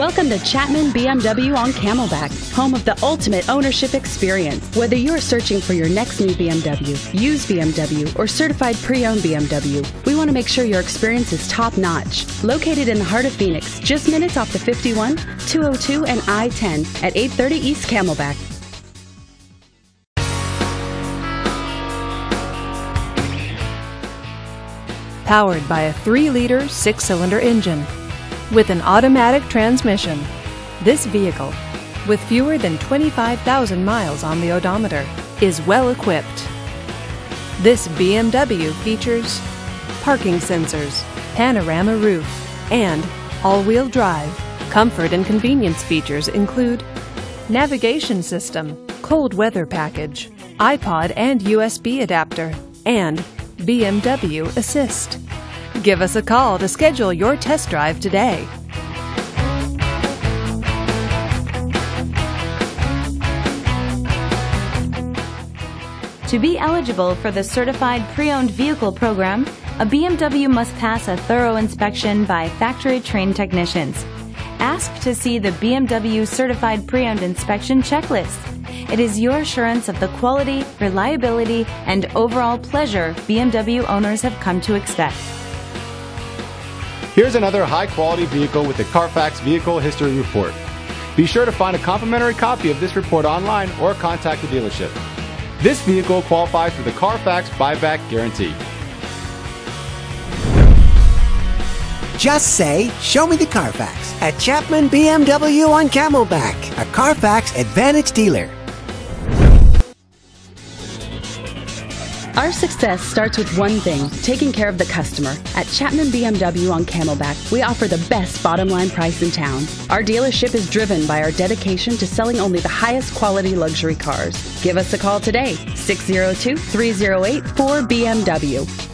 Welcome to Chapman BMW on Camelback, home of the ultimate ownership experience. Whether you're searching for your next new BMW, used BMW, or certified pre-owned BMW, we want to make sure your experience is top notch. Located in the heart of Phoenix, just minutes off the 51, 202, and I-10 at 830 East Camelback. Powered by a 3-liter six-cylinder engine with an automatic transmission. This vehicle, with fewer than 25,000 miles on the odometer, is well equipped. This BMW features parking sensors, panorama roof, and all-wheel drive. Comfort and convenience features include navigation system, cold weather package, iPod and USB adapter, and BMW Assist. Give us a call to schedule your test drive today. To be eligible for the Certified Pre-Owned Vehicle Program, a BMW must pass a thorough inspection by factory trained technicians. Ask to see the BMW Certified Pre-Owned Inspection Checklist. It is your assurance of the quality, reliability, and overall pleasure BMW owners have come to expect. Here's another high quality vehicle with the Carfax Vehicle History Report. Be sure to find a complimentary copy of this report online or contact the dealership. This vehicle qualifies for the Carfax buyback guarantee. Just say, Show me the Carfax at Chapman BMW on Camelback, a Carfax Advantage dealer. Our success starts with one thing taking care of the customer. At Chapman BMW on Camelback, we offer the best bottom line price in town. Our dealership is driven by our dedication to selling only the highest quality luxury cars. Give us a call today 602 308 4BMW.